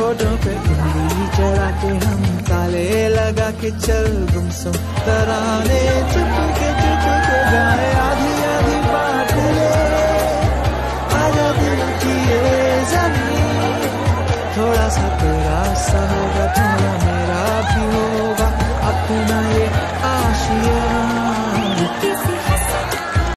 होठों पे उंगली चढ़ा के हम, ताले लगा के चल गुमसुम तराने। चुप के चुप के गाए आधी आधी बात ले। आजा दिल की ये ज़मीन। थोड़ा सा तेरा सहारा होगा, थोड़ा मेरा भी होगा। अपना ये